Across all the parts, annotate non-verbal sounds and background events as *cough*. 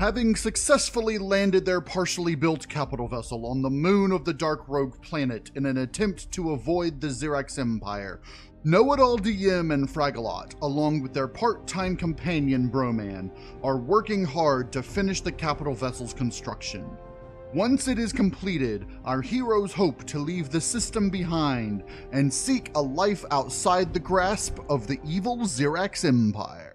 Having successfully landed their partially built capital vessel on the moon of the Dark Rogue planet in an attempt to avoid the Zirax Empire, Know-It-All DM and Fragalot, along with their part-time companion Broman, are working hard to finish the capital vessel's construction. Once it is completed, our heroes hope to leave the system behind and seek a life outside the grasp of the evil Zirax Empire.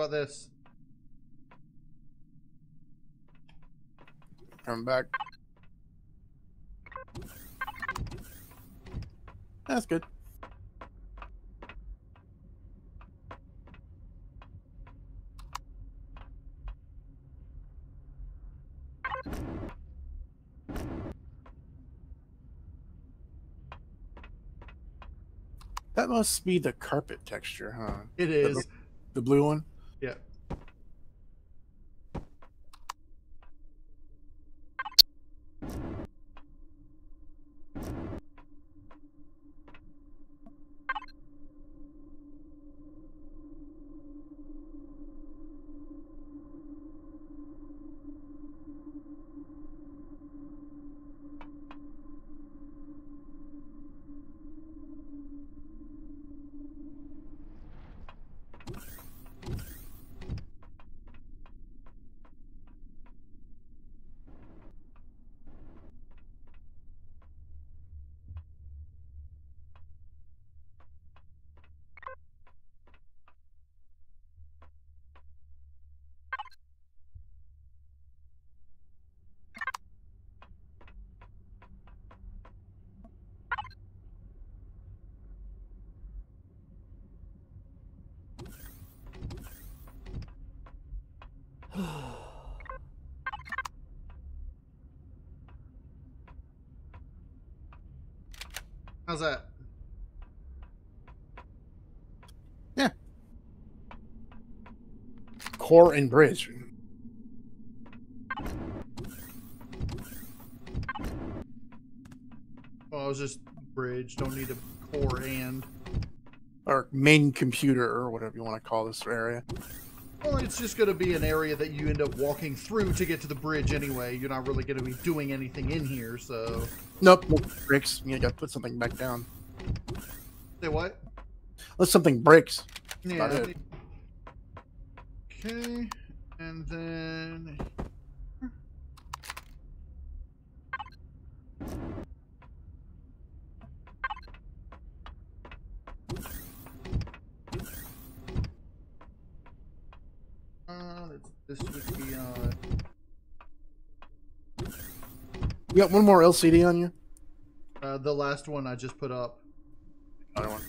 About this? Come back. That's good. That must be the carpet texture, huh? It is. The, the blue one? Yeah. How's that? Yeah. Core and bridge. Well, I was just bridge. Don't need a core and. Or main computer, or whatever you want to call this area. Well, it's just going to be an area that you end up walking through to get to the bridge anyway. You're not really going to be doing anything in here, so. Nope, nope breaks. You gotta put something back down. Say what? Unless something breaks. Yeah. Okay, and then. Uh, this would be on. You got one more LCD on you? Uh, the last one I just put up. Another one.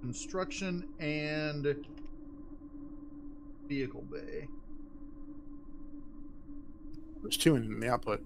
Construction and vehicle bay. There's two in the output.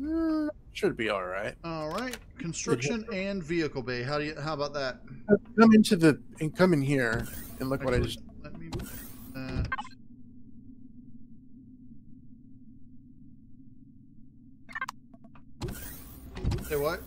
Mm, should be all right. All right, construction and vehicle bay. How do you? How about that? Come into the and come in here and look what I just. Let me. Uh, say what?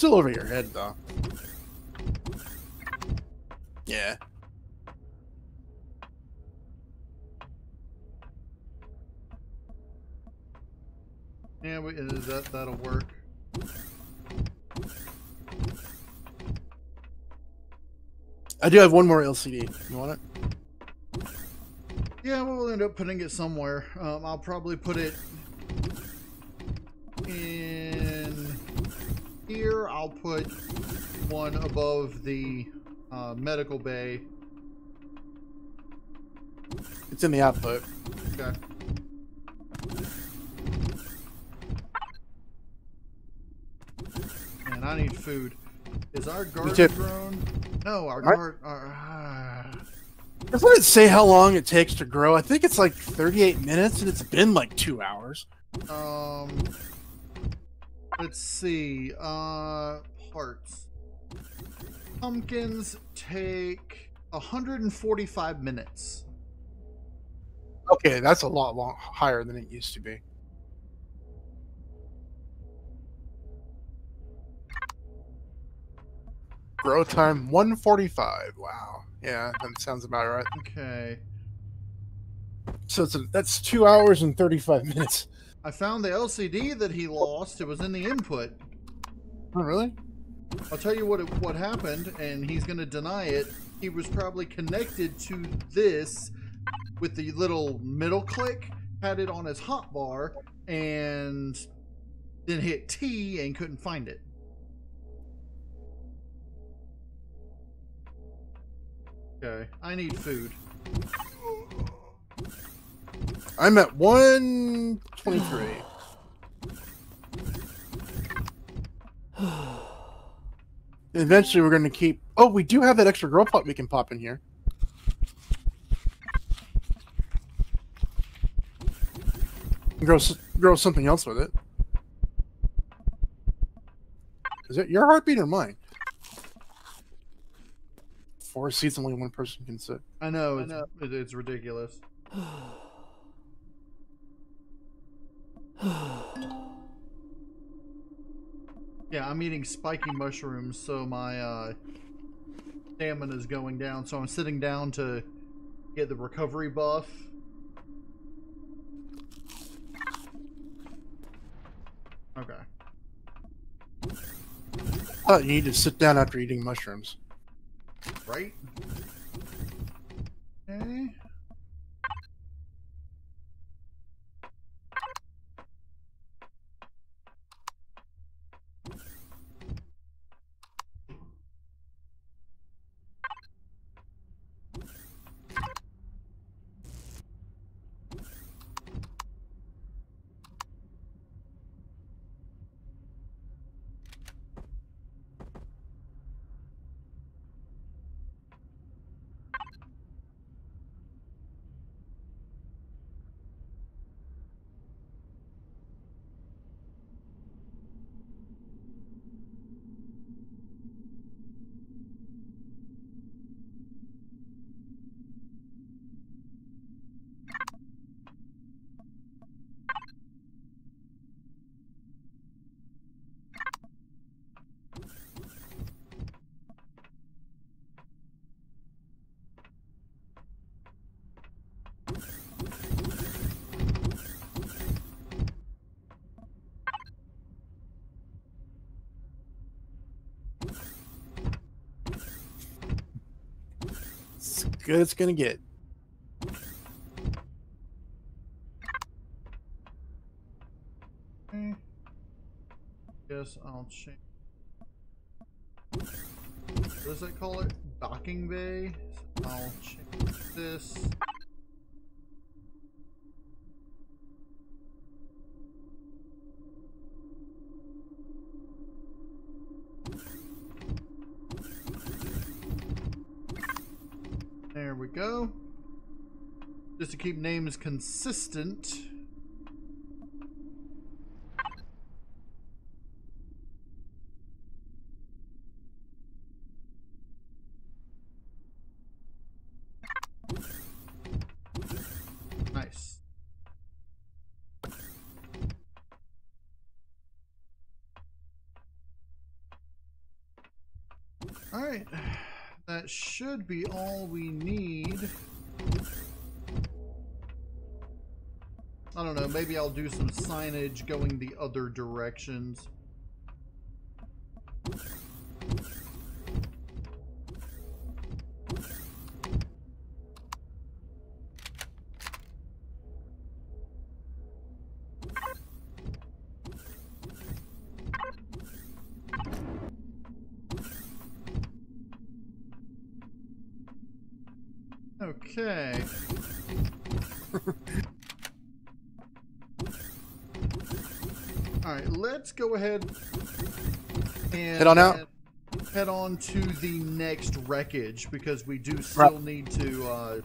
Still over your head though. Yeah. Yeah, we, that that'll work. I do have one more LCD. You want it? Yeah, we'll end up putting it somewhere. Um, I'll probably put it put one above the uh, medical bay. It's in the output. Okay. And I need food. Is our garden grown? No, our garden. Our, ah. Doesn't it say how long it takes to grow? I think it's like 38 minutes, and it's been like two hours. Um, let's see. Uh, parts. Pumpkins take 145 minutes. Okay, that's a lot long, higher than it used to be. Grow time 145. Wow. Yeah, that sounds about right. Okay. So it's a, that's two hours and 35 minutes. I found the LCD that he lost. It was in the input. Oh, really? I'll tell you what it, what happened, and he's going to deny it. He was probably connected to this with the little middle click, had it on his hotbar, and then hit T and couldn't find it. Okay, I need food. I'm at 123. *sighs* Eventually, we're going to keep. Oh, we do have that extra grow pot we can pop in here. Grow, grow something else with it. Is it your heartbeat or mine? Four seats, only one person can sit. I know, it's, It, it's ridiculous. *sighs* *sighs* *sighs* Yeah, I'm eating spiky mushrooms, so my uh, stamina is going down. So I'm sitting down to get the recovery buff. Okay. Oh, you need to sit down after eating mushrooms. Right? Okay. Good it's gonna get. Okay. Guess I'll change. What does that call it? Docking bay. So I'll change this. Keep names consistent. Nice. All right. That should be all we need. I don't know, maybe I'll do some signage going the other directions. Okay. *laughs* All right, let's go ahead and Head on out. Head, on to the next wreckage because we do still Right. need to. Uh,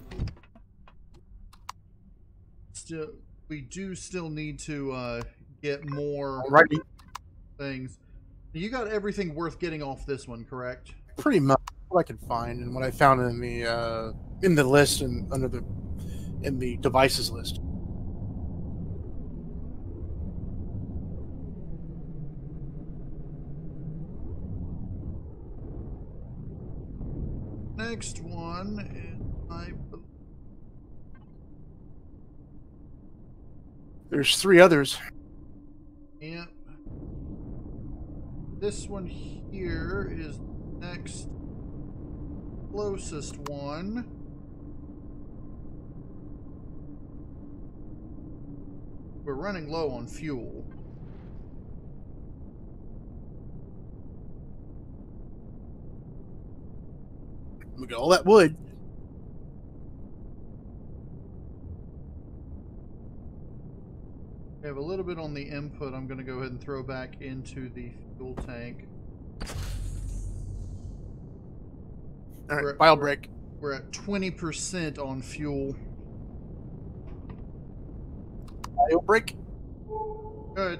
still, we do still need to uh, get more Alrighty. things. You got everything worth getting off this one, correct? Pretty much what I could find and what I found in the uh, in the list and under the in the devices list. Next one is I There's three others. Yep. This one here is next closest one. We're running low on fuel. We got all that wood. We have a little bit on the input. I'm going to go ahead and throw back into the fuel tank. All right, bio break. We're at 20% on fuel. File break. Good.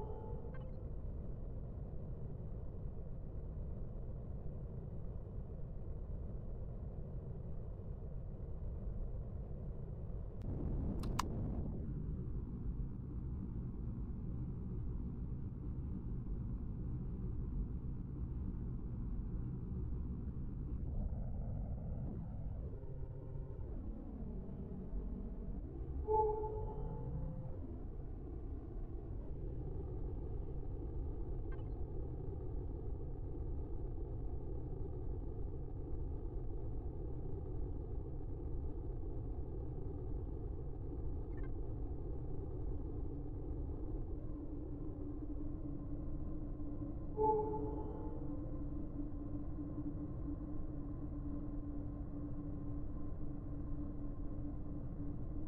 Thank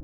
you.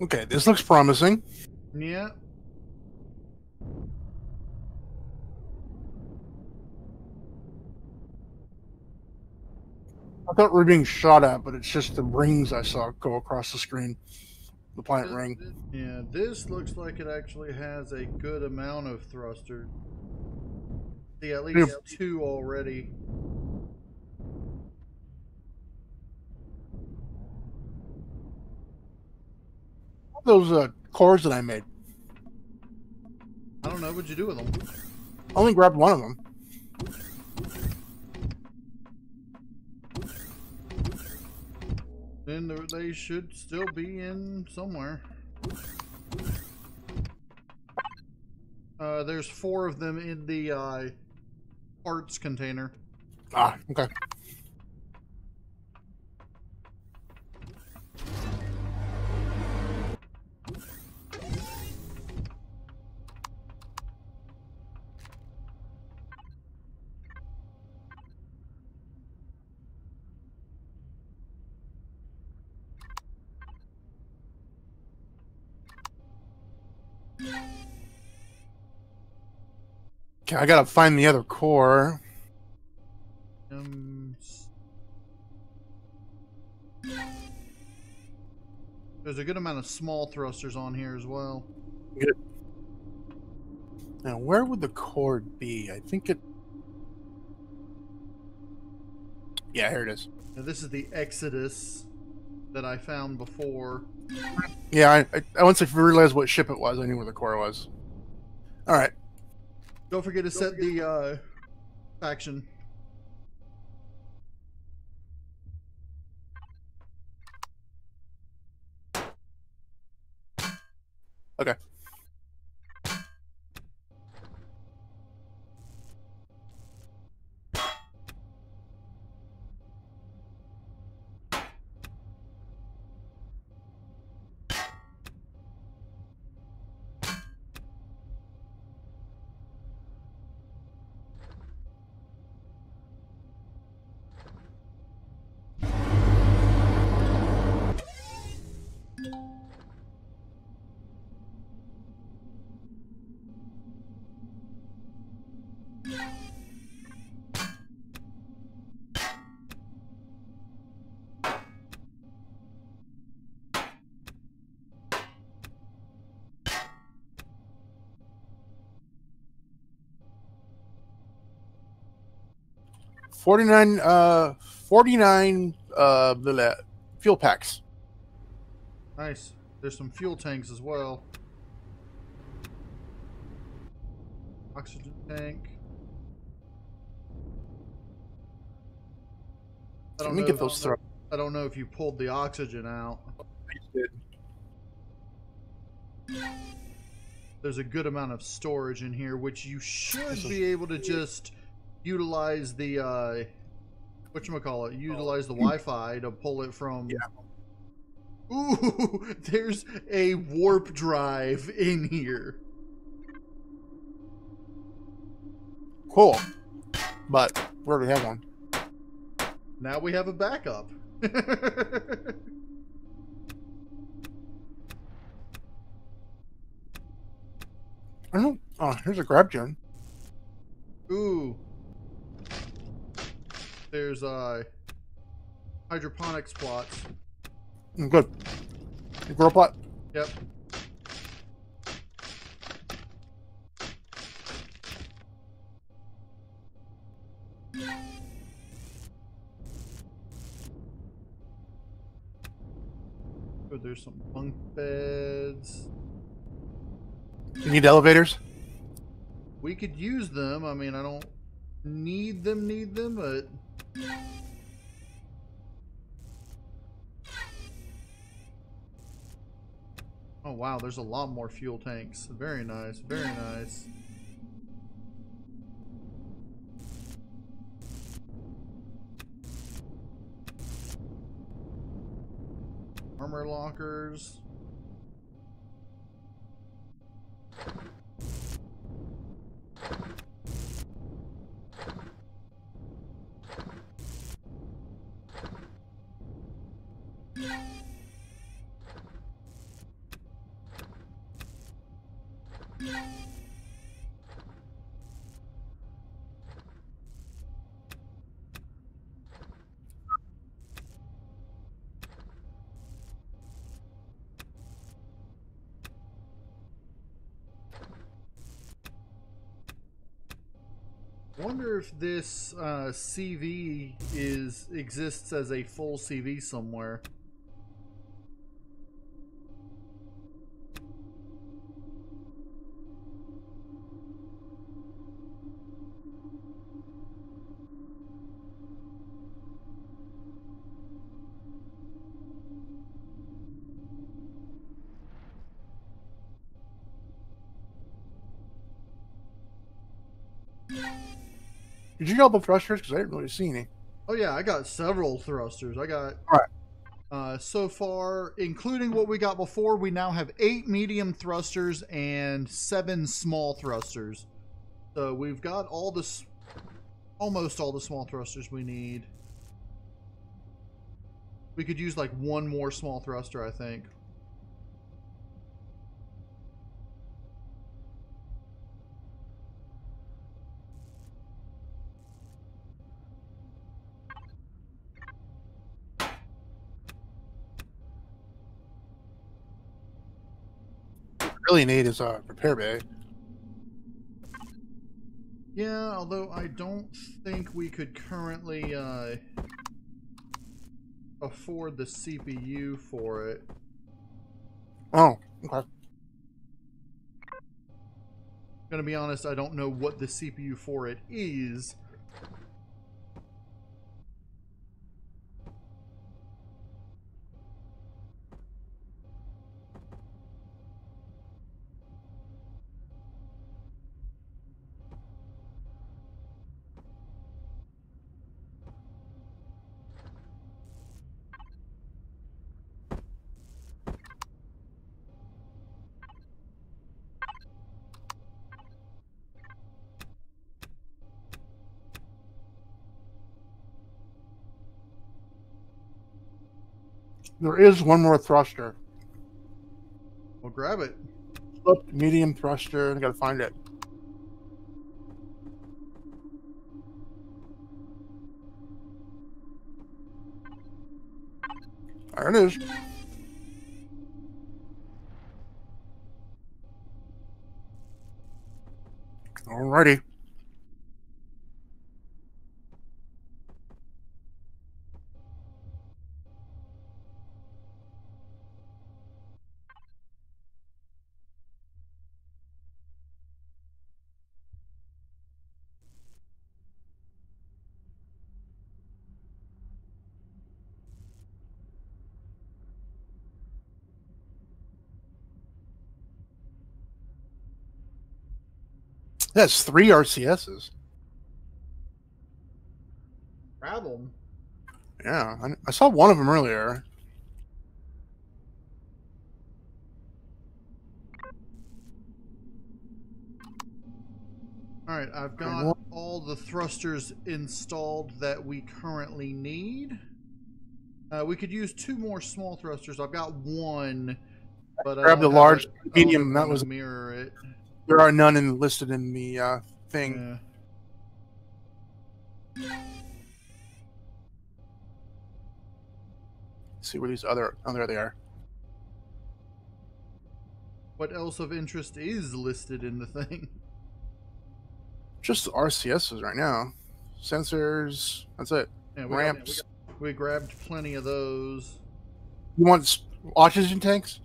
Okay, this looks promising. Yeah. I thought we were being shot at, but it's just the rings I saw go across the screen. The planet ring. Yeah, this looks like it actually has a good amount of thruster. See, at least two already. Those uh, cores that I made. I don't know. What'd you do with them? I only grabbed one of them. Then they should still be in somewhere. Uh, there's four of them in the uh, parts container. Ah, okay. Okay, I gotta find the other core. Um, there's a good amount of small thrusters on here as well. Good. Now, where would the core be? I think it. Yeah, here it is. Now, this is the Exodus that I found before. Yeah, I, I once I realized what ship it was, I knew where the core was. All right. Don't forget to set the uh, faction. Okay. Forty-nine, uh, forty-nine, uh, bleh, fuel packs. Nice. There's some fuel tanks as well. Oxygen tank. I Let don't me know get those thrown. I don't know if you pulled the oxygen out. There's a good amount of storage in here, which you should be able to just utilize the uh what you call it? utilize the Wi-Fi to pull it from Yeah. Ooh, *laughs* there's a warp drive in here. Cool. But we already have one. Now we have a backup. *laughs* I don't. Oh, here's a grav gen. Ooh. There's uh hydroponics plots. Good. Grow plot. Yep. Good, there's some bunk beds. You need elevators? We could use them. I mean, I don't need them, need them, but Oh wow, there's a lot more fuel tanks. Very nice, very nice. Armor lockers. Wonder if this uh, CV is exists as a full CV somewhere. Did you get all the thrusters? Because I didn't really see any. Oh yeah, I got several thrusters. I got all right. uh, so far, including what we got before, we now have eight medium thrusters and seven small thrusters. So we've got all this, almost all the small thrusters we need. We could use like one more small thruster, I think. Really need is a repair bay. Yeah, although I don't think we could currently uh, afford the CPU for it. Oh, okay. Gonna be honest, I don't know what the CPU for it is. There is one more thruster. Well, grab it. Look, medium thruster. I gotta find it. There it is. Alrighty. That's three RCSs. Grab them. Yeah, I, I saw one of them earlier. All right, I've got all the thrusters installed that we currently need. Uh, we could use two more small thrusters. I've got one, but I Grab the large, it- I don't medium, that was- mirror it. There are none in, listed in the uh, thing. Yeah. see where these other oh there they are. What else of interest is listed in the thing? *laughs* Just RCSs right now. Sensors. That's it. Yeah, we, Ramps. we grabbed plenty of those. You want oxygen tanks?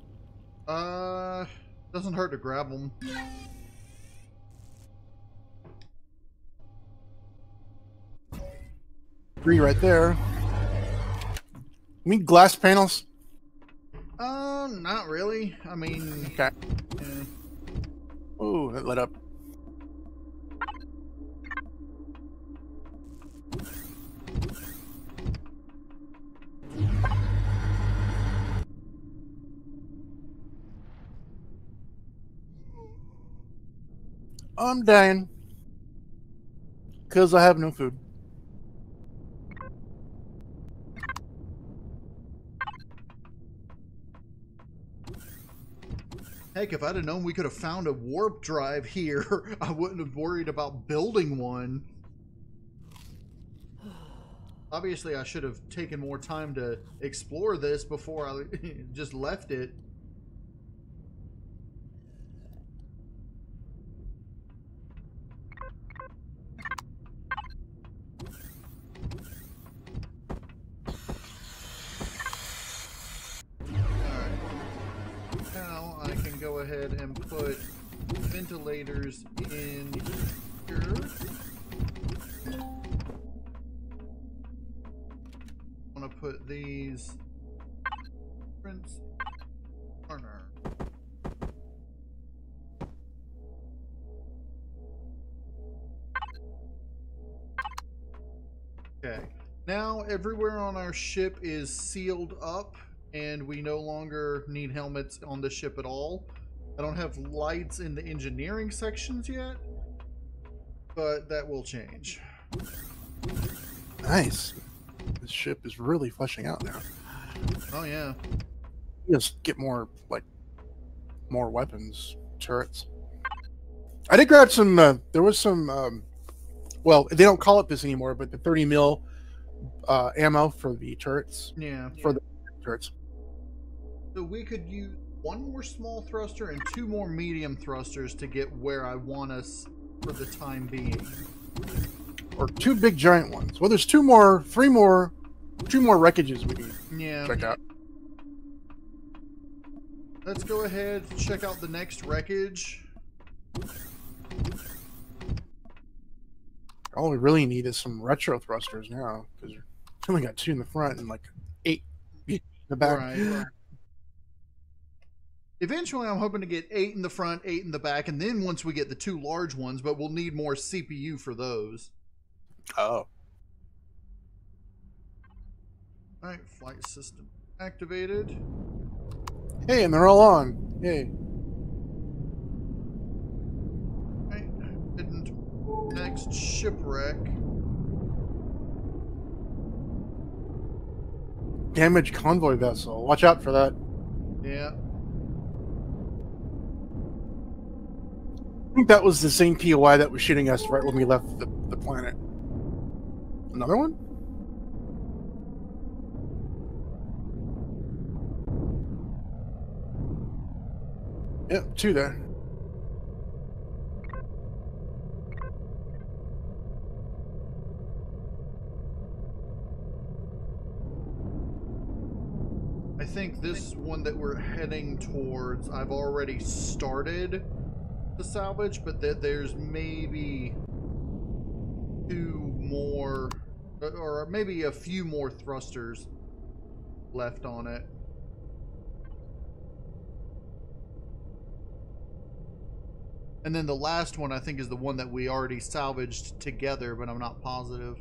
Uh, doesn't hurt to grab them. Three right there. You mean glass panels? Uh, not really. I mean, Okay. yeah. Oh, that lit up. I'm dying. Because I have no food. Heck, if I'd have known we could have found a warp drive here, *laughs* I wouldn't have worried about building one. Obviously, I should have taken more time to explore this before I *laughs* just left it. Our ship is sealed up and we no longer need helmets on the ship at all. I don't have lights in the engineering sections yet, but that will change. Nice. This ship is really fleshing out now. Oh yeah. Just get more like more weapons, turrets. I did grab some. Uh, there was some. Um, well, they don't call it this anymore, but the 30 mil uh, ammo for the turrets. Yeah. For the turrets. So we could use one more small thruster and two more medium thrusters to get where I want us for the time being. Or two big giant ones. Well, there's two more, three more, two more wreckages we can Yeah. check out. Let's go ahead and check out the next wreckage. All we really need is some retro thrusters now because we only got two in the front and like eight *laughs* in the back. Right. Eventually, I'm hoping to get eight in the front, eight in the back, and then once we get the two large ones, but we'll need more CPU for those. Oh, All right, flight system activated. hey, and they're all on. Yay! All right, heading to next shipwreck. Damaged convoy vessel. Watch out for that. Yeah. I think that was the same POI that was shooting us right when we left the, the planet. Another one? Yep, two there. I think this one that we're heading towards, I've already started the salvage, but that there's maybe two more, uh, or maybe a few more thrusters left on it. And then the last one, I think, is the one that we already salvaged together, but I'm not positive.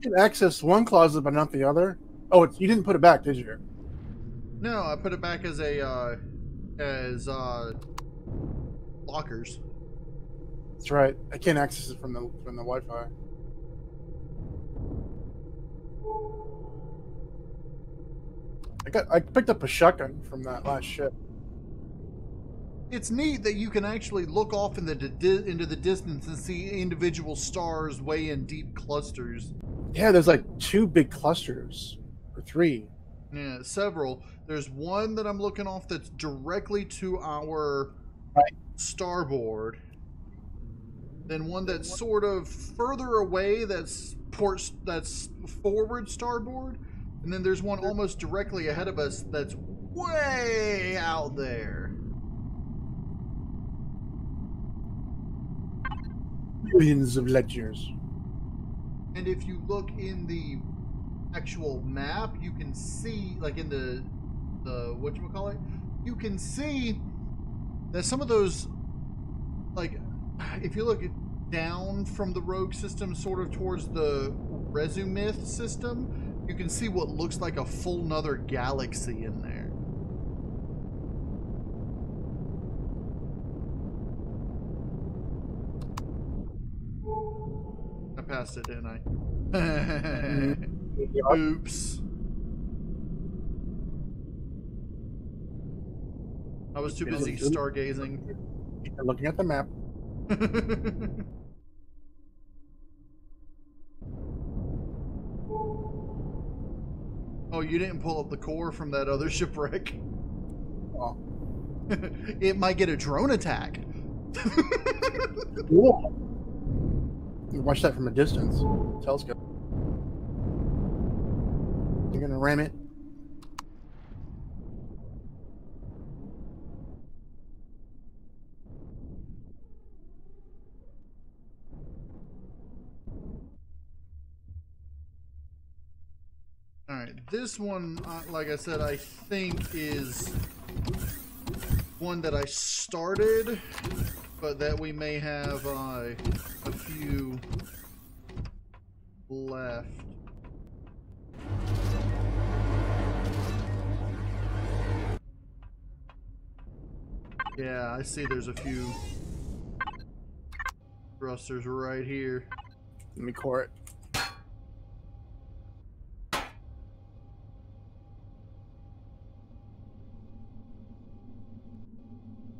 Can access one closet but not the other. Oh, it's, you didn't put it back, did you? No, I put it back as a uh, as uh, lockers. That's right. I can't access it from the from the Wi-Fi. I got I picked up a shotgun from that last ship. It's neat that you can actually look off in the into the distance and see individual stars way in deep clusters. Yeah, there's like two big clusters or three. Yeah, several. There's one that I'm looking off that's directly to our Right. starboard. Then one that's sort of further away that's port that's forward starboard. And then there's one almost directly ahead of us that's way out there. Millions of light years. And if you look in the actual map, you can see, like in the the what you call it, you can see that some of those, like, if you look down from the rogue system, sort of towards the Resumith system, you can see what looks like a full nother galaxy in there. Passed it, didn't I? Mm-hmm. *laughs* Oops. I was too busy stargazing. Looking at the map. *laughs* oh, you didn't pull up the core from that other *laughs* shipwreck. Oh. it might get a drone attack. cool. Watch that from a distance. Telescope. You're gonna ram it. All right, this one, uh, like I said, I think is one that I started, but that we may have uh, a few left. Yeah, I see there's a few thrusters right here. Let me core it.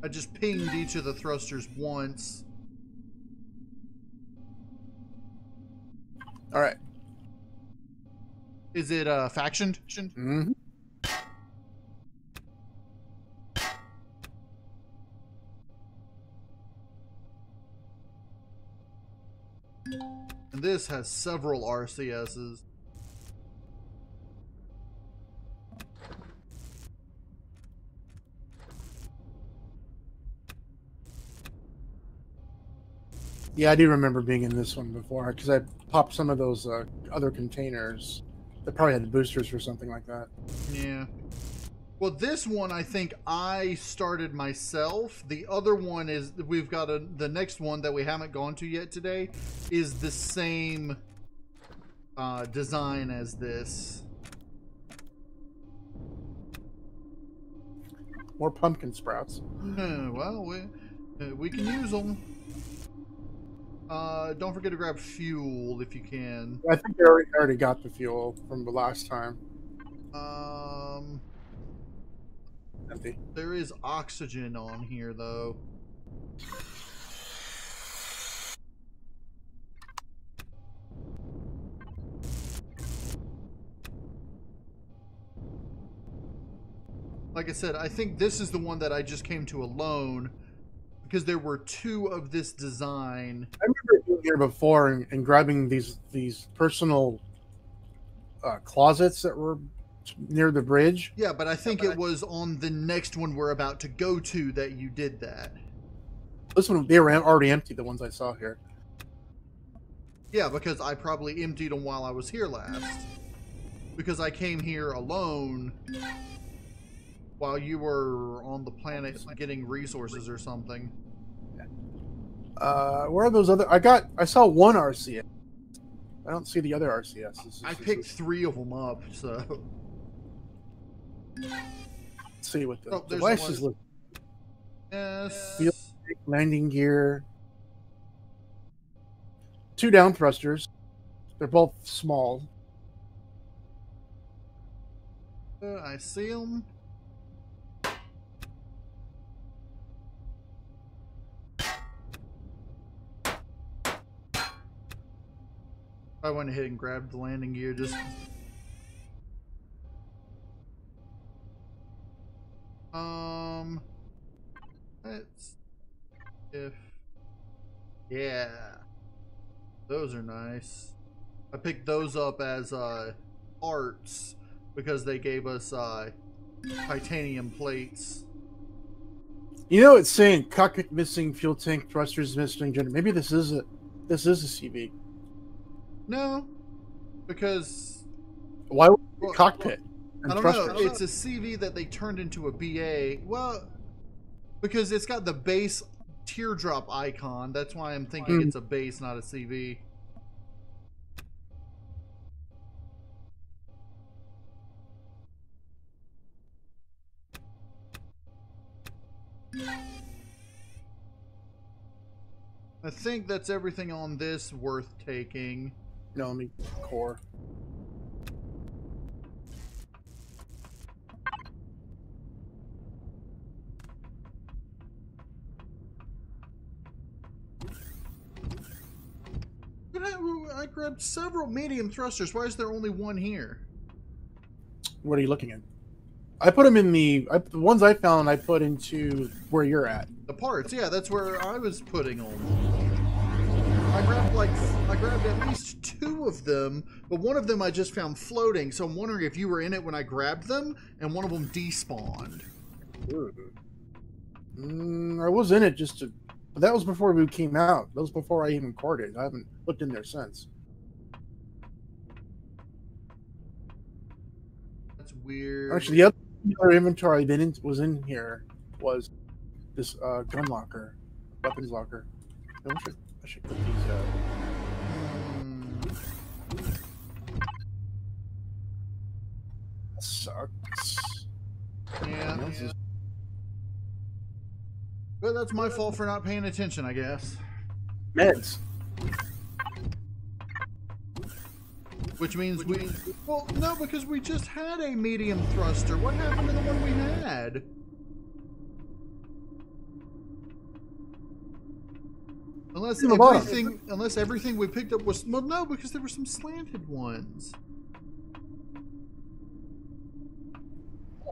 I just pinged each of the thrusters once. All right. Is it uh faction? Mm-hmm. And this has several RCSs. Yeah, I do remember being in this one before because I popped some of those uh, other containers that probably had boosters or something like that. Yeah. Well, this one I think I started myself. The other one is we've got a the next one that we haven't gone to yet today is the same uh, design as this. More pumpkin sprouts. *laughs* Well, we uh, we can use them. Uh, don't forget to grab fuel if you can. I think I already, already got the fuel from the last time. Um, Empty. there is oxygen on here though. Like I said, I think this is the one that I just came to alone because there were two of this design. I remember being here before and, and grabbing these these personal uh, closets that were near the bridge. Yeah, but I think it was on the next one we're about to go to that you did that. This one they were already empty. The ones I saw here. Yeah, because I probably emptied them while I was here last. Because I came here alone while you were on the planet getting resources or something. Uh, where are those other? I got. I saw one RCS. I don't see the other RCSs. I picked three of them up, so. Let's see what the Oh, there's devices one. look. Yes. Landing gear. Two down thrusters. They're both small. Uh, I see them. I went ahead and grabbed the landing gear just. Um. Let's. If. Yeah. Those are nice. I picked those up as uh, arts because they gave us uh, titanium plates. You know, it's saying cockpit missing, fuel tank thrusters missing. Maybe this is a this is a CV. No, because why would well, cockpit? Well, I don't know. It's a CV that they turned into a BA. Well, because it's got the base teardrop icon. That's why I'm thinking mm. it's a base, not a CV. I think that's everything on this worth taking. No, let me core. I, I grabbed several medium thrusters. Why is there only one here? What are you looking at? I put them in the I, the ones I found. I put into where you're at. The parts, yeah, that's where I was putting them. I grabbed like I grabbed at least two of them, but one of them I just found floating. So I'm wondering if you were in it when I grabbed them, and one of them despawned. Mm, I was in it just to. But that was before we came out. That was before I even corded. I haven't looked in there since. That's weird. Actually, the other, the other inventory that was in here was this uh, gun locker, weapons locker. I should put these. Uh, Hmm. that sucks. Yeah, This is- but that's my fault for not paying attention, I guess. Meds. Which means we. Well, no, because we just had a medium thruster. What happened to the one we had? Unless In the bottom. everything, unless everything we picked up was well, no, because there were some slanted ones.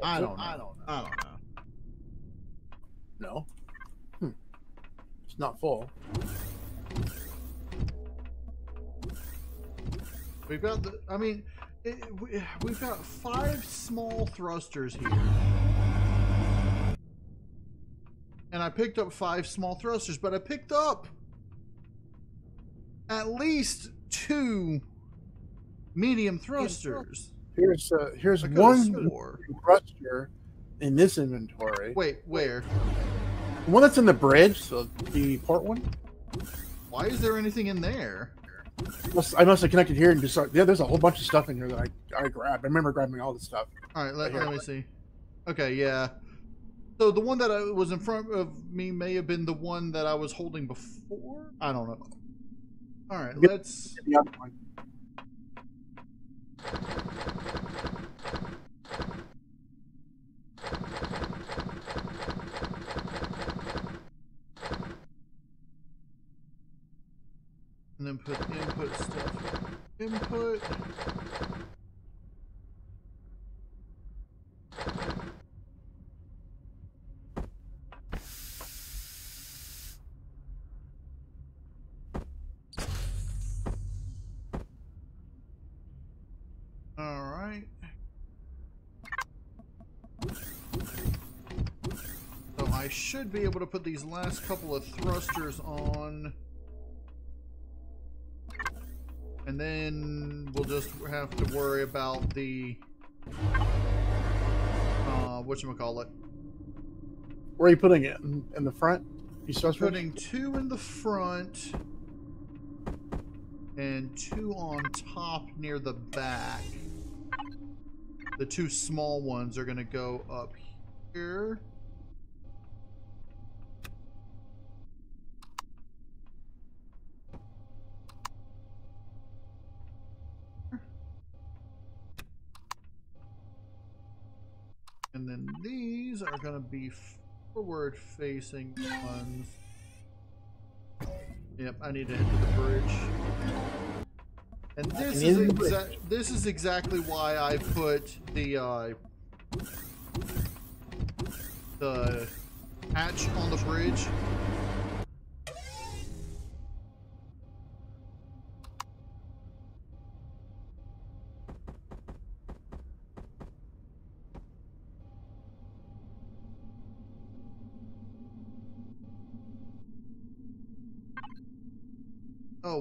I don't know. I don't know. I don't know. No. Hmm. It's not full. We've got the. I mean, it, we, we've got five small thrusters here. And I picked up five small thrusters, but I picked up at least two medium thrusters. Here's uh, here's one swore. thruster in this inventory. Wait, where? The one that's in the bridge, so the port one. Why is there anything in there? I must have connected here and just saw, yeah. There's a whole bunch of stuff in here that I, I grabbed. I remember grabbing all this stuff. All right, let, Right let me see. Okay, yeah. So the one that I was in front of me may have been the one that I was holding before. I don't know. All right, let's. The other one. And then put input stuff. Input. All right. So I should be able to put these last couple of thrusters on. And then we'll just have to worry about the uh whatchamacallit. Where are you putting it? In, in the front? You still Putting two in the front and two on top near the back. The two small ones are gonna go up here. And then these are going to be forward facing ones. Yep, I need to enter the bridge. And this is in the bridge. exa- this is exactly why I put the uh, the hatch on the bridge.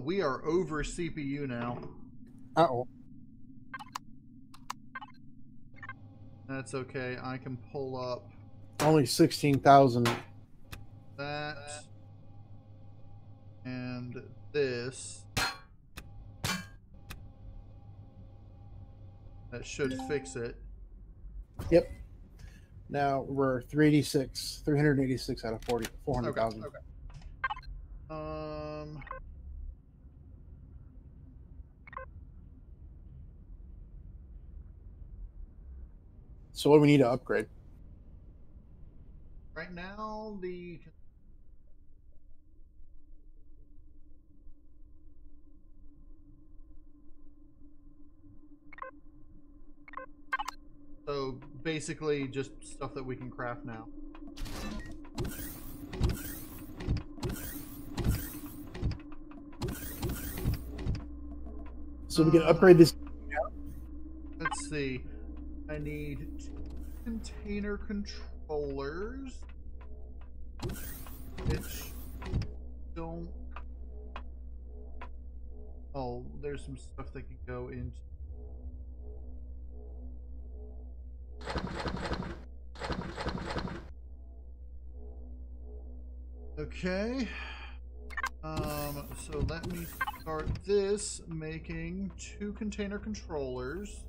We are over CPU now. Uh oh. That's okay. I can pull up Only sixteen thousand. that and this. That should fix it. Yep. Now we're 386, 386 out of 40, 400,000. Uh, So what do we need to upgrade? Right now, the So basically, just stuff that we can craft now. So we can upgrade this. Um, let's see. I need two container controllers. Which don't. Oh, there's some stuff that can go into. Okay. Um, so let me start this making two container controllers.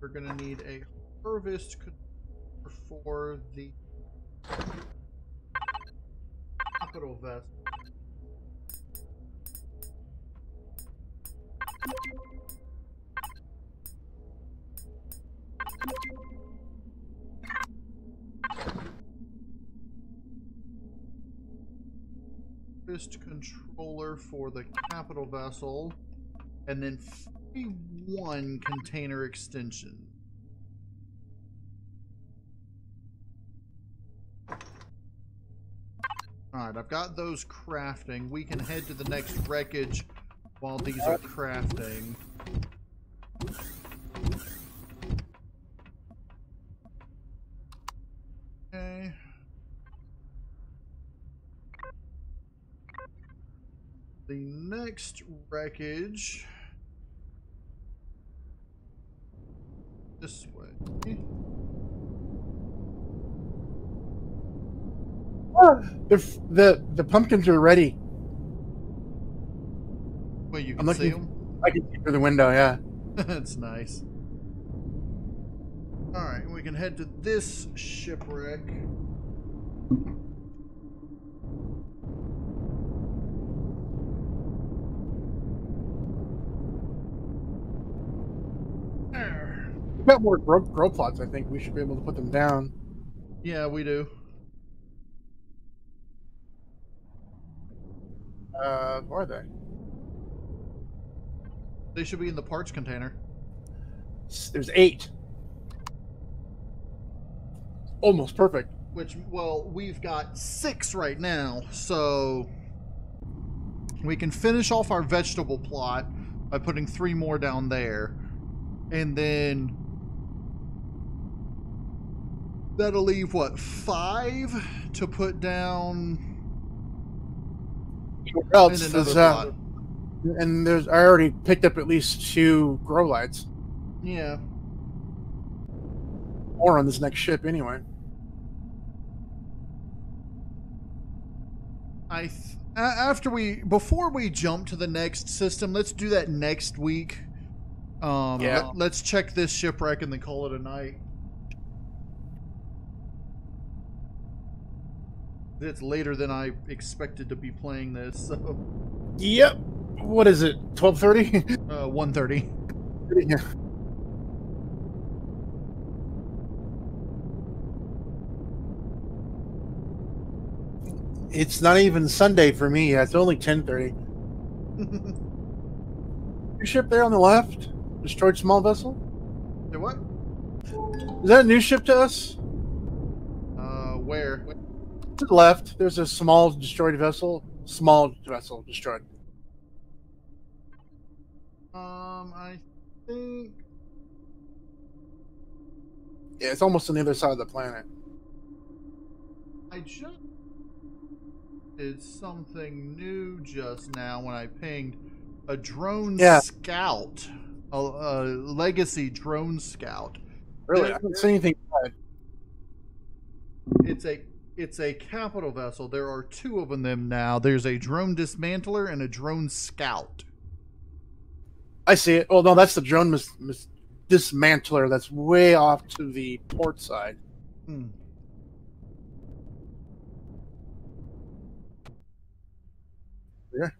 We're gonna need a harvest for the capital vest. Harvest controller for the capital vessel, and then one container extension. Alright, I've got those crafting. We can head to the next wreckage while these are crafting. Okay. The next wreckage... This way. *sighs* The the the pumpkins are ready. Well, you can see them. I can see through the window. Yeah, *laughs* that's nice. All right, we can head to this shipwreck. We've got more grow, grow plots. I think we should be able to put them down. Yeah, we do. Uh, where are they? They should be in the parts container. There's eight. Almost perfect. Which, well, we've got six right now, so we can finish off our vegetable plot by putting three more down there. And then that'll leave, what, five to put down else is, uh, and there's I already picked up at least two grow lights. Yeah. More on this next ship anyway. I th- after we before we jump to the next system, let's do that next week. Um, yeah. Let, let's check this shipwreck and then call it a night. It's later than I expected to be playing this. So. Yep. What is it? Twelve thirty. *laughs* Uh, one thirty. Yeah. It's not even Sunday for me. It's only ten thirty. *laughs* Your ship there on the left, destroyed small vessel. The what? Is that a new ship to us? To the left, there's a small destroyed vessel. Small vessel destroyed. Um, I think. Yeah, it's almost on the other side of the planet. I just did something new just now when I pinged a drone yeah. scout, a, a, legacy drone scout. Really, I haven't seen anything. Bad. It's a it's a capital vessel. There are two of them now. There's a drone dismantler and a drone scout. I see it. Oh no, that's the drone mis- mis- dismantler. That's way off to the port side. Hmm. Yeah.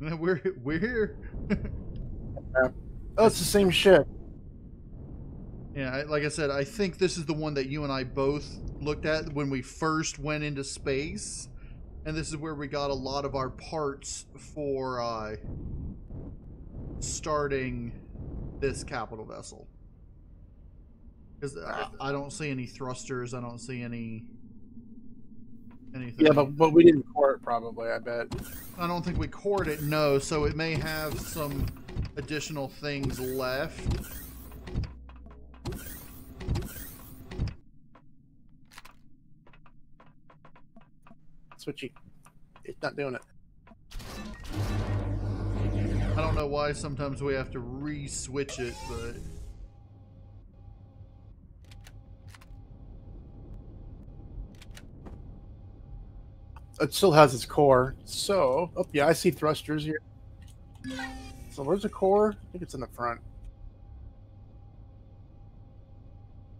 *laughs* We're we're here. *laughs* yeah. Oh, it's the same ship. Yeah, I- like I said, I think this is the one that you and I both looked at when we first went into space, and this is where we got a lot of our parts for uh, starting this capital vessel. Because I, I don't see any thrusters. I don't see any anything. Yeah, but but we didn't core it probably. I bet. I don't think we cored it. No, so it may have some additional things left. Switchy. It's not doing it. I don't know why sometimes we have to re-switch it, but It still has its core. So, oh yeah, I see thrusters here. So where's the core? I think it's in the front.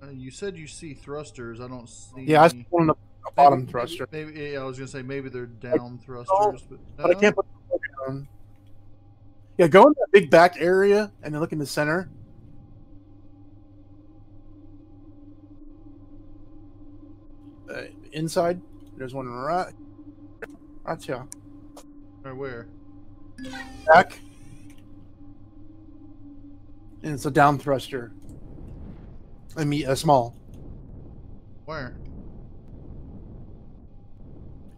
uh, you said you see thrusters. I don't see. Yeah, I see one on the bottom maybe- thruster. Maybe, yeah, I was gonna say maybe they're down thrusters, but, But I can't put down. Yeah, go in that big back area and then look in the center. Uh, inside, there's one right. Right here. Or where? Back. And it's a down thruster. I mean, a small. Where?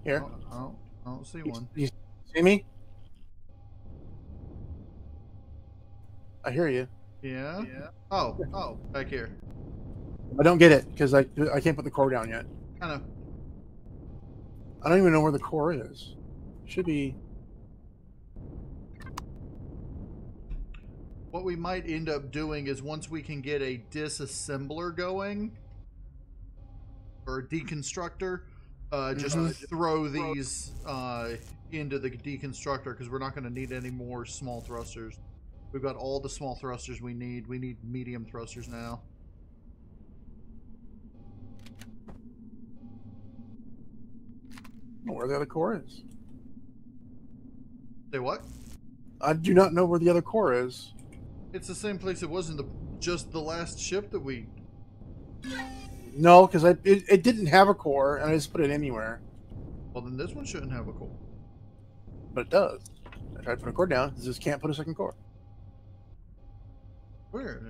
Here. I don't, I don't, I don't see You- one. You see me? I hear you. Yeah. Yeah. Oh. Oh. Back here. I don't get it because I I can't put the core down yet. Kind of. I don't even know where the core is. Should be. What we might end up doing is once we can get a disassembler going, or a deconstructor, uh, just Mhm. throw these uh, into the deconstructor because we're not going to need any more small thrusters. We've got all the small thrusters we need. We need medium thrusters now. where the other core is. Say what? I do not know where the other core is. It's the same place it was in the just the last ship that we. No, because I it, it didn't have a core, and I just put it anywhere. Well, then this one shouldn't have a core. But it does. I tried to put a core down. It just can't put a second core. Weird.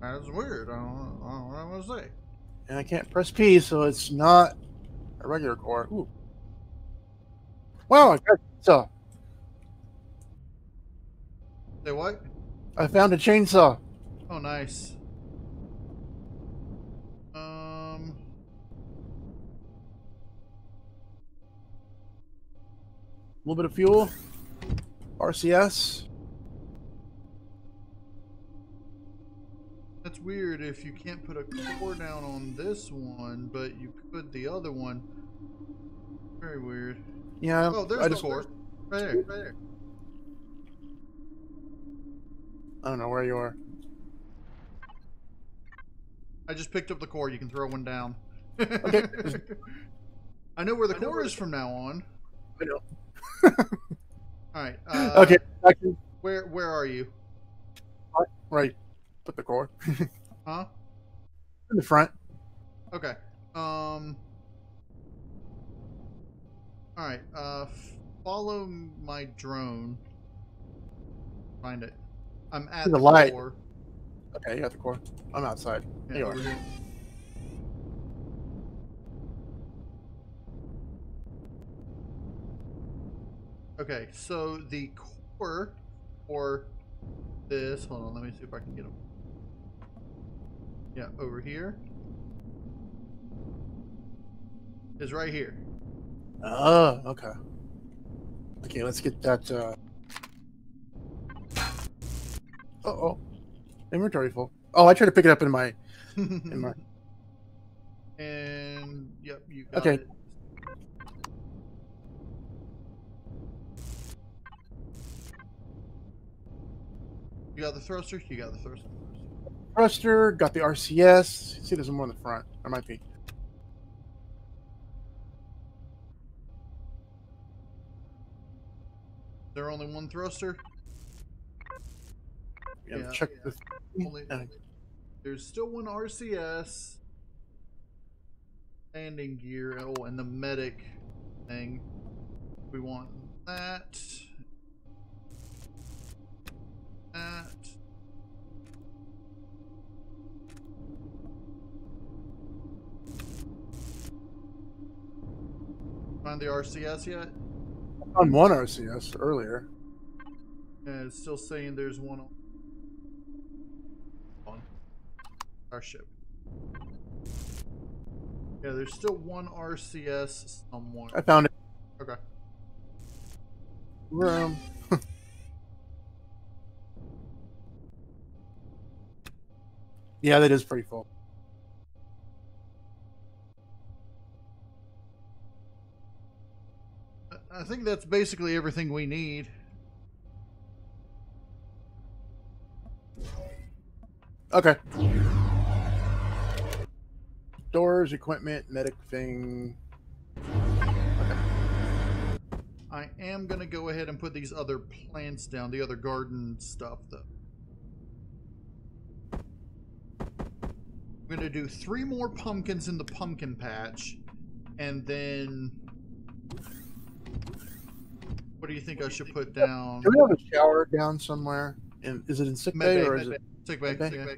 That's weird. I don't, I don't know what to say. And I can't press P, so it's not a regular core. Ooh. Wow, I got so Say what? I found a chainsaw. Oh, nice. Little bit of fuel. RCS. That's weird if you can't put a core down on this one, but you could the other one. Very weird. Yeah. Oh, there's I the just core. Right there. Right there. I don't know where you are. I just picked up the core. You can throw one down. Okay. *laughs* I know where the core is from now on. I know. *laughs* All right. Uh, okay. Where Where are you? right. Put the core *laughs* Huh? in the front. Okay. Um. All right. Uh, follow my drone. Find it. I'm at The the, light. core. Okay, you got the core. I'm outside. Yeah, you over are. here. Okay, so the core for this. Hold on, let me see if I can get them. Yeah, over here is right here. Oh, okay. Okay, let's get that. Uh... Uh oh. Inventory full. Oh, I tried to pick it up in my. In my... *laughs* and yep, you got Okay. it. You got the thruster. You got the thruster. Thruster, got the RCS. See, there's one more in the front. There might be. There only one thruster. Yeah, Yeah. check the. Only, Uh, There's still one RCS. Landing gear. Oh, and the medic thing. We want that. That. Find the RCS yet? On one RCS earlier. Yeah, it's still saying there's one on on our ship. Yeah, there's still one RCS somewhere. I found it. Okay. Room. Yeah, that is pretty full. I- think that's basically everything we need. Okay. Doors, equipment, medic thing. I am gonna go ahead and put these other plants down, the other garden stuff though. I'm gonna do three more pumpkins in the pumpkin patch, and then what do you think I should put down? Do we have a shower down somewhere? In, is it in sick bay bay, or med is it? Sick bay, Med bay? sick bay.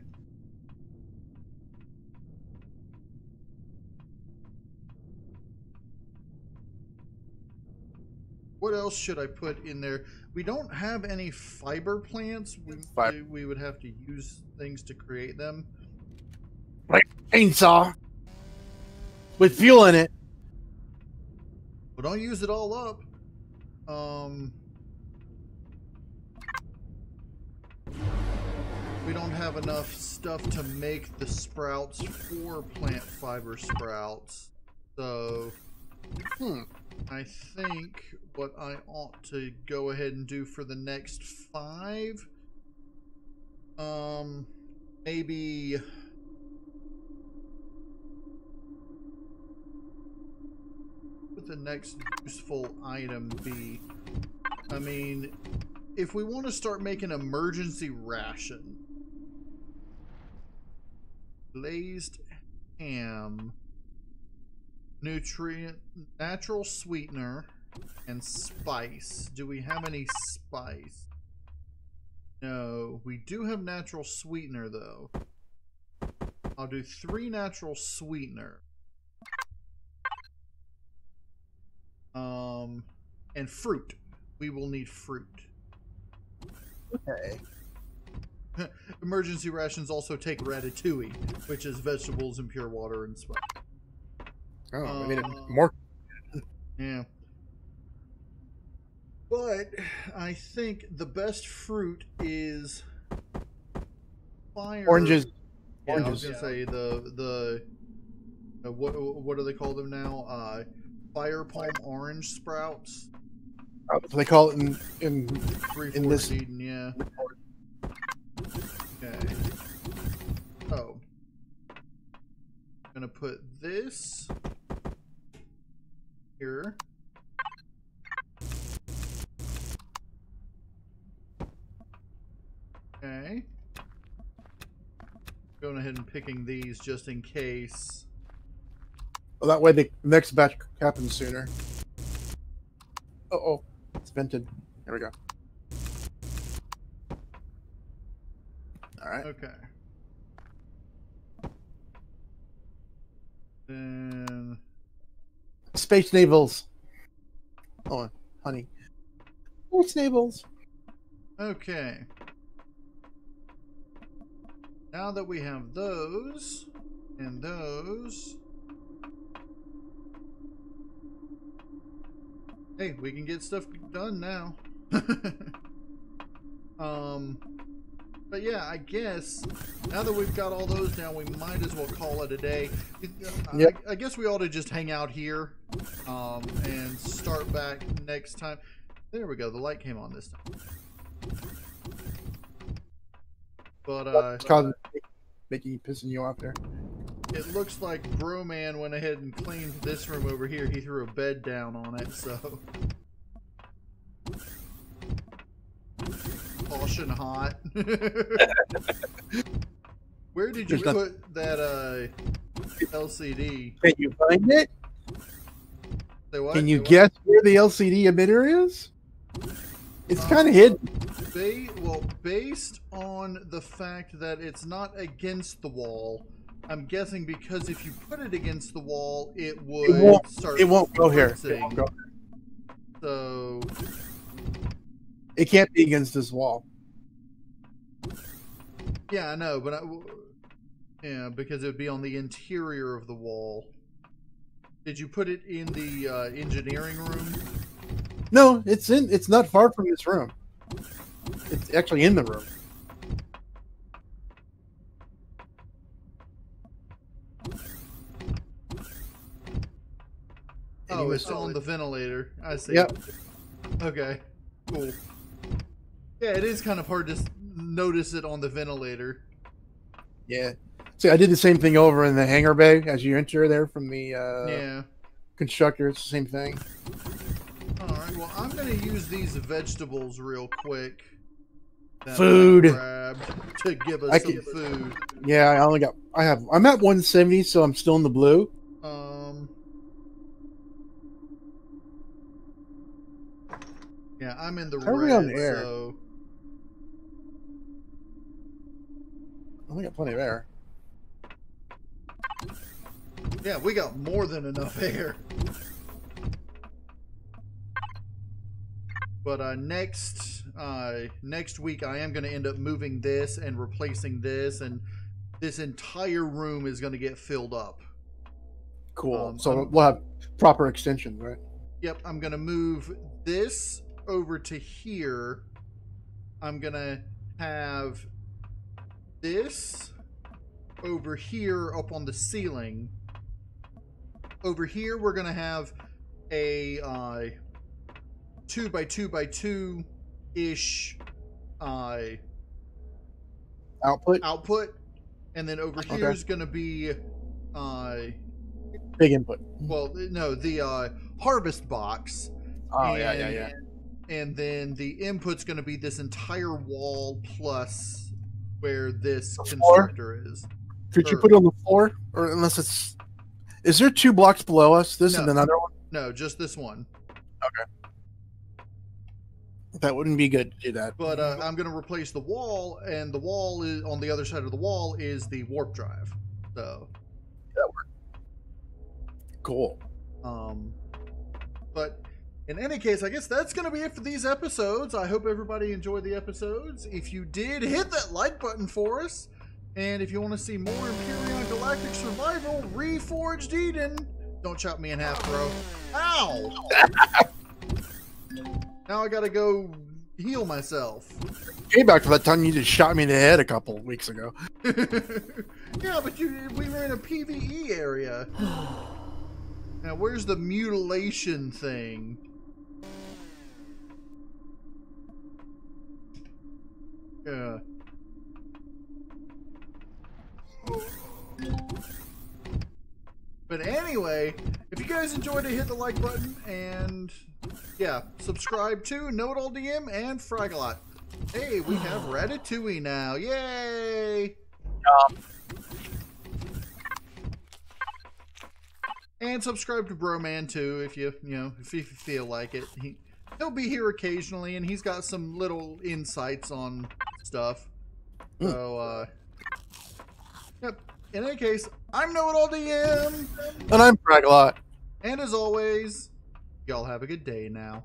What else should I put in there? We don't have any fiber plants. We, Fi- we would have to use things to create them. Like chainsaw with fuel in it. But don't use it all up. Um, we don't have enough stuff to make the sprouts for plant fiber sprouts. So, Hmm. I think what I ought to go ahead and do for the next five, um, maybe. The next useful item be? I mean, if we want to start making emergency ration, glazed ham, nutrient, natural sweetener, and spice. Do we have any spice? No, we do have natural sweetener though. I'll do three natural sweetener. Um, and fruit. We will need fruit. Okay. *laughs* Emergency rations also take ratatouille, which is vegetables and pure water and spice. Oh, I it Uh, more. Yeah. But I think the best fruit is fire. Oranges. Yeah, I was gonna say the the uh, what what do they call them now? Uh, fire palm orange sprouts. Oh, That's they call it in, in Three In this- Eden, yeah. Okay. Oh. I'm Gonna put this here. Okay. Going ahead and picking these just in case. Well, that way the next batch happens sooner. Uh oh, it's vented. There we go. All right. Okay. Then Space navels. Oh, honey. Space navels. Okay. Now that we have those and those, hey, we can get stuff done now. *laughs* um, but yeah, I guess now that we've got all those down, we might as well call it a day. It- I- Yep. I, guess we ought to just hang out here um, and start back next time. There we go. The light came on this time. But uh, It's causing making pissing you off there. It looks like Broman went ahead and cleaned this room over here. He threw a bed down on it, so. Caution hot. *laughs* Where did you There's put that uh, LCD? Can you find it? What? Can you Say what? guess where the LCD emitter is? It's kind of hidden. Ba- well, based on the fact that it's not against the wall, I'm guessing because if you put it against the wall, it would won't- start. It won't go here. It won't go. So It can't be against this wall. yeah, I know, but I, yeah, because it would be on the interior of the wall. Did you put it in the uh, engineering room? No, it's in. It's not far from this room. It's actually in the room. And Oh, it's on the ventilator. I see. Yep. Okay. Cool. Yeah, it is kind of hard to notice it on the ventilator. Yeah. See, I did the same thing over in the hangar bay as you enter there from the uh, yeah. constructor. It's the same thing. All right. Well, I'm gonna use these vegetables real quick. Food. to give us I some can- food. Yeah, I only got. I have. I'm at 170, so I'm still in the blue. Yeah, I'm in the How red. we on air? So I only got plenty of air. yeah, we got more than enough *laughs* air. But uh, next uh, next week, I am going to end up moving this and replacing this, and this entire room is going to get filled up. Cool. Um, so I'm- we'll have proper extensions, right? Yep, I'm gonna move this over to here. I'm gonna have this over here up on the ceiling. Over here, we're gonna have a uh, two by two by two ish uh, Output, output, and then over Okay. here is gonna be uh, big input. well, no, the uh, harvest box. Oh yeah, yeah, yeah. And then the input's going to be this entire wall plus where this constructor is. Could you put it on the floor, or unless it's? Is there two blocks below us? This and another one. No, just this one. Okay. That wouldn't be good to do that. But uh, I'm going to replace the wall, and the wall is on the other side of the wall is the warp drive. So, cool. um, but in any case, I guess that's going to be it for these episodes. I hope everybody enjoyed the episodes. If you did, hit that like button for us. And if you want to see more Empyrion Galactic Survival Reforged Eden, don't chop me in half, bro. Ow! *laughs* now I gotta go heal myself. Came back to that time you just shot me in the head a couple weeks ago. *laughs* yeah, but you we were in a PVE area. *sighs* Now where's the mutilation thing? Yeah. But anyway, if you guys enjoyed it, hit the like button and yeah, subscribe to Know It All DM and Fragalot. Hey, we have *sighs* Ratatouille now. Yay! And subscribe to Broman too if you you know if you feel like it. He he'll be here occasionally and he's got some little insights on stuff. *clears throat* So uh Yep. In any case, I'm Know It All DM. And I'm Fragalot. And as always, y'all have a good day now.